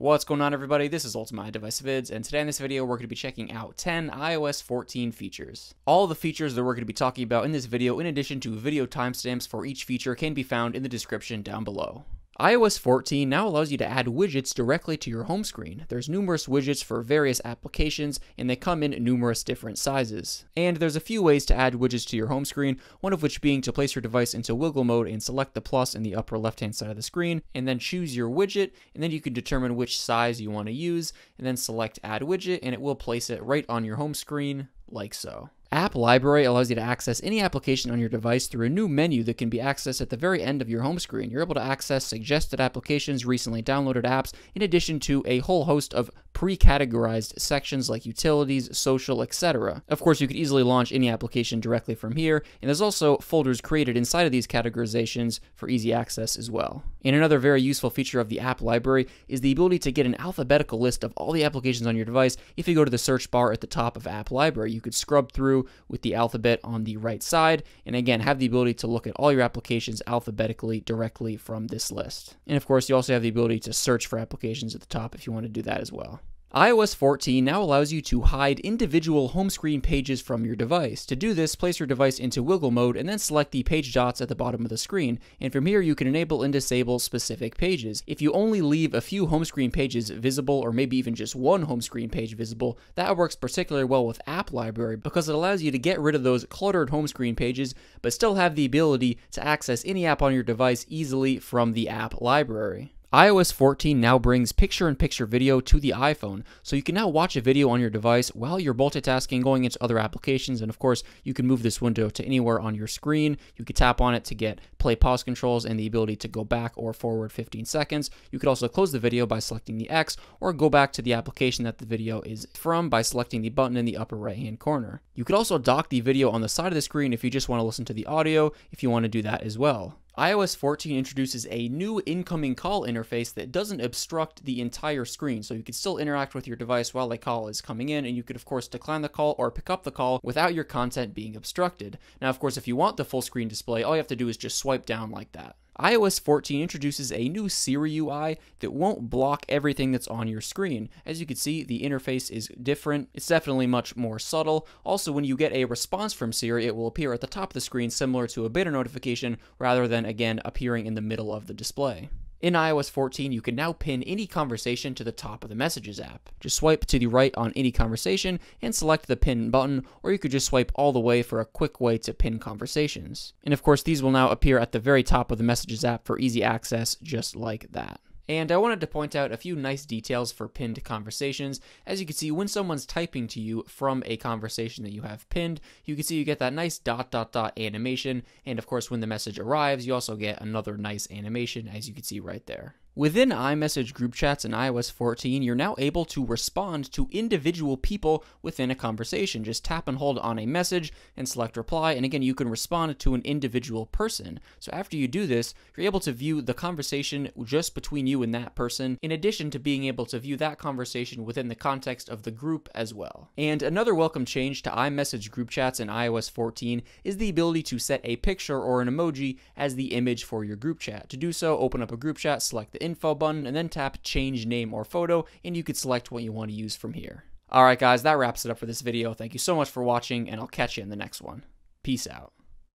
What's going on everybody, this is Ultimate iDevice Vids, and today in this video we're going to be checking out 10 iOS 14 features. All the features that we're going to be talking about in this video, in addition to video timestamps for each feature, can be found in the description down below iOS 14 now allows you to add widgets directly to your home screen. There's numerous widgets for various applications, and they come in numerous different sizes. And there's a few ways to add widgets to your home screen, one of which being to place your device into wiggle mode and select the plus in the upper left-hand side of the screen, and then choose your widget, and then you can determine which size you want to use, and then select add widget, and it will place it right on your home screen, like so. App Library allows you to access any application on your device through a new menu that can be accessed at the very end of your home screen. You're able to access suggested applications, recently downloaded apps, in addition to a whole host of pre-categorized sections like utilities, social, etc. Of course, you could easily launch any application directly from here, and there's also folders created inside of these categorizations for easy access as well. And another very useful feature of the app library is the ability to get an alphabetical list of all the applications on your device. If you go to the search bar at the top of app library, you could scrub through with the alphabet on the right side, and again, have the ability to look at all your applications alphabetically directly from this list. And of course, you also have the ability to search for applications at the top if you want to do that as well iOS 14 now allows you to hide individual home screen pages from your device. To do this, place your device into wiggle mode and then select the page dots at the bottom of the screen. And from here, you can enable and disable specific pages. If you only leave a few home screen pages visible, or maybe even just one home screen page visible, that works particularly well with App Library because it allows you to get rid of those cluttered home screen pages, but still have the ability to access any app on your device easily from the App Library iOS 14 now brings picture in picture video to the iPhone, so you can now watch a video on your device while you're multitasking, going into other applications, and of course, you can move this window to anywhere on your screen. You can tap on it to get play pause controls and the ability to go back or forward 15 seconds. You could also close the video by selecting the X or go back to the application that the video is from by selecting the button in the upper right hand corner. You could also dock the video on the side of the screen if you just want to listen to the audio, if you want to do that as well iOS 14 introduces a new incoming call interface that doesn't obstruct the entire screen, so you can still interact with your device while a call is coming in, and you could of course decline the call or pick up the call without your content being obstructed. Now of course if you want the full screen display, all you have to do is just swipe down like that iOS 14 introduces a new Siri UI that won't block everything that's on your screen. As you can see, the interface is different. It's definitely much more subtle. Also, when you get a response from Siri, it will appear at the top of the screen similar to a beta notification rather than, again, appearing in the middle of the display. In iOS 14, you can now pin any conversation to the top of the Messages app. Just swipe to the right on any conversation and select the pin button, or you could just swipe all the way for a quick way to pin conversations. And of course, these will now appear at the very top of the Messages app for easy access, just like that. And I wanted to point out a few nice details for pinned conversations. As you can see, when someone's typing to you from a conversation that you have pinned, you can see you get that nice dot dot dot animation. And of course, when the message arrives, you also get another nice animation, as you can see right there. Within iMessage group chats in iOS 14, you're now able to respond to individual people within a conversation. Just tap and hold on a message and select reply, and again, you can respond to an individual person. So after you do this, you're able to view the conversation just between you and that person, in addition to being able to view that conversation within the context of the group as well. And another welcome change to iMessage group chats in iOS 14 is the ability to set a picture or an emoji as the image for your group chat. To do so, open up a group chat, select the info button and then tap change name or photo and you could select what you want to use from here. Alright guys, that wraps it up for this video. Thank you so much for watching and I'll catch you in the next one. Peace out.